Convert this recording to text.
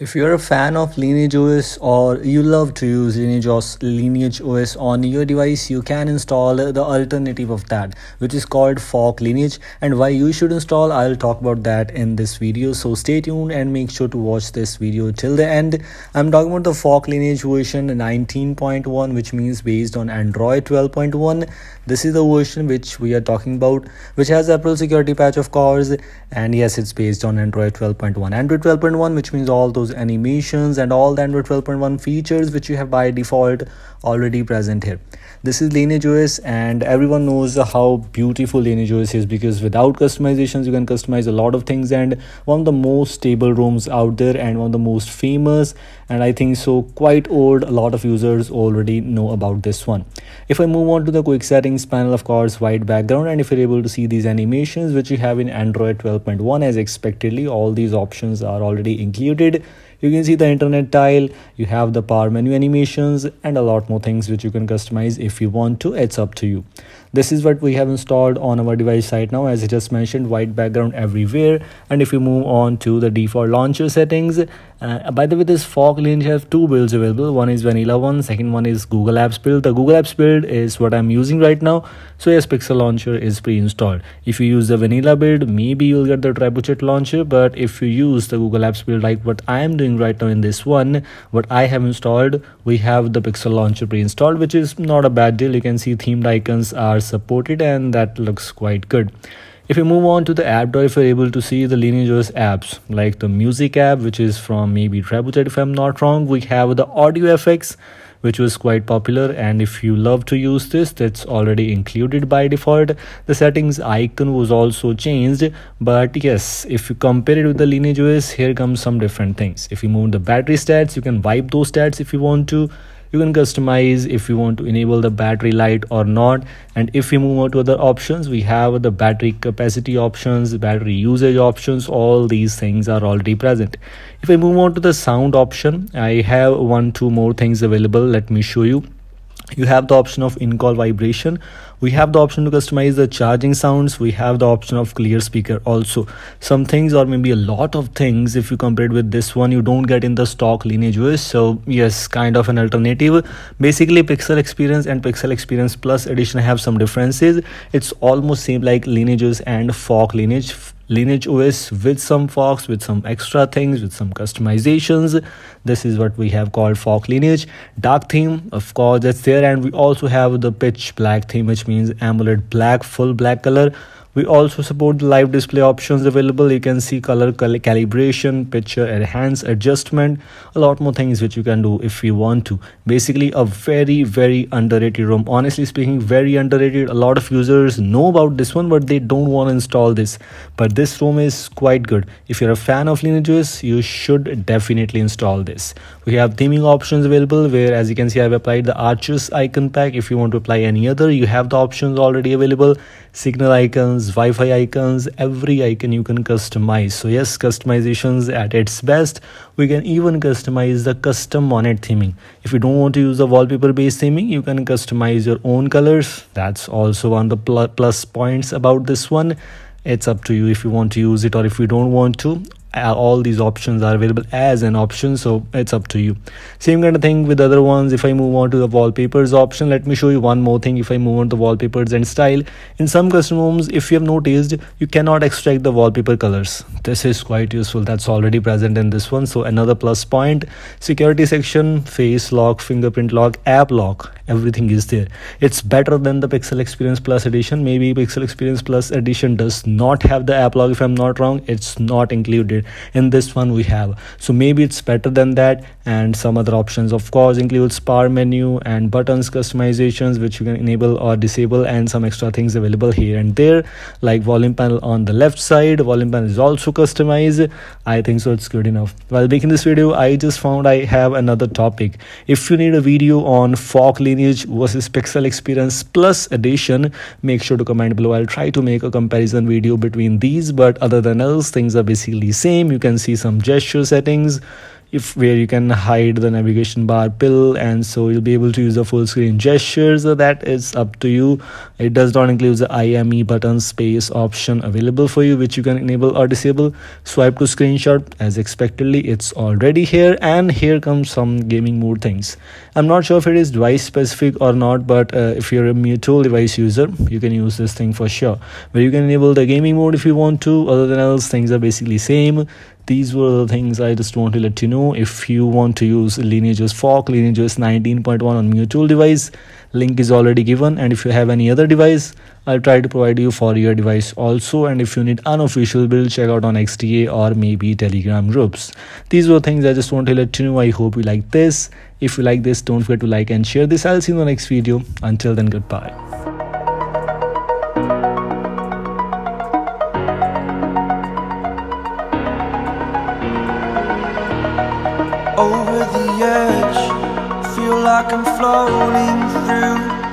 If you're a fan of Lineage OS or you love to use Lineage OS, Lineage OS on your device, you can install the alternative of that, which is called Fork Lineage. And why you should install, I'll talk about that in this video. So stay tuned and make sure to watch this video till the end. I'm talking about the Fork Lineage version 19.1, which means based on Android 12.1. This is the version which we are talking about, which has April security patch, of course. And yes, it's based on Android 12.1. Android 12.1, which means all those those animations and all the Android 12.1 features which you have by default already present here. This is Lineage OS and everyone knows how beautiful Lineage OS is because without customizations you can customize a lot of things and one of the most stable ROMs out there and one of the most famous and I think so quite old a lot of users already know about this one. If I move on to the quick settings panel of course white background and if you're able to see these animations which you have in Android 12.1 as expectedly all these options are already included you can see the internet tile you have the power menu animations and a lot more things which you can customize if you want to. It's up to you. This is what we have installed on our device right now. As i just mentioned white background everywhere. And if you move on to the default launcher settings uh, by the way this fork lineage have two builds available. One is vanilla one second one is google apps build. The google apps build is what i'm using right now. So yes pixel launcher is pre-installed. If you use the vanilla build maybe you'll get the trebuchet launcher but if you use the google apps build like what i am doing right now in this one what i have installed we have the pixel launcher pre-installed which is not a bad deal. You can see themed icons are supported and that looks quite good if you move on to the app door if you're able to see the lineage OS apps like the music app which is from maybe Trebuchet if I'm not wrong we have the audio effects which was quite popular. And if you love to use this that's already included by default. The settings icon was also changed. But yes if you compare it with the lineage OS here comes some different things. If you move the battery stats you can wipe those stats if you want to you can customize if you want to enable the battery light or not. And if we move on to other options we have the battery capacity options battery usage options. All these things are already present. If i move on to the sound option i have one two more things available. Let me show you you have the option of in-call vibration. We have the option to customize the charging sounds. We have the option of clear speaker also. Some things or maybe a lot of things if you compare it with this one you don't get in the stock lineage OS so yes kind of an alternative. Basically pixel experience and pixel experience plus edition have some differences. It's almost same like lineages and fork lineage lineage os with some forks with some extra things with some customizations. This is what we have called fork lineage. Dark theme of course that's there. And we also have the pitch black theme which means AMOLED black full black color we also support the live display options available. You can see color cal calibration picture enhance adjustment a lot more things which you can do if you want to. Basically a very very underrated ROM. Honestly speaking very underrated. A lot of users know about this one but they don't want to install this. But this ROM is quite good. If you're a fan of lineages you should definitely install this. We have theming options available where as you can see i've applied the arches icon pack. If you want to apply any other you have the options already available signal icons wi-fi icons every icon you can customize. So yes customizations at its best. We can even customize the custom monet theming. If you don't want to use the wallpaper based theming you can customize your own colors. That's also one of the plus points about this one. It's up to you if you want to use it or if you don't want to Uh, all these options are available as an option so it's up to you. Same kind of thing with other ones. If i move on to the wallpapers option let me show you one more thing. If i move on to wallpapers and style in some custom ROMs if you have noticed you cannot extract the wallpaper colors. This is quite useful. That's already present in this one. So another plus point security section face lock fingerprint lock app lock everything is there. It's better than the pixel experience plus edition. Maybe pixel experience plus edition does not have the app log if i'm not wrong. It's not included in this one we have. So maybe it's better than that and some other options of course includes power menu and buttons customizations which you can enable or disable and some extra things available here and there like volume panel on the left side. Volume panel is also customized. I think so it's good enough. While making this video i just found i have another topic. If you need a video on fork lineage versus pixel experience plus edition make sure to comment below. I'll try to make a comparison video between these but other than else things are basically same. You can see some gesture settings if where you can hide the navigation bar pill and so you'll be able to use the full screen gestures so that is up to you. It does not include the IME button space option available for you which you can enable or disable. Swipe to screenshot as expectedly it's already here. And here comes some gaming mode things. I'm not sure if it is device specific or not but uh, if you're a Miatoll device user you can use this thing for sure. Where you can enable the gaming mode if you want to. Other than else things are basically same these were the things I just want to let you know. If you want to use LineageOS Fork, LineageOS 19.1 on Miatoll device, link is already given. And if you have any other device, I'll try to provide you for your device also. And if you need unofficial build, check out on XDA or maybe Telegram groups. These were things I just want to let you know. I hope you like this. If you like this, don't forget to like and share this. I'll see you in the next video. Until then, goodbye. The edge. Feel like I'm floating through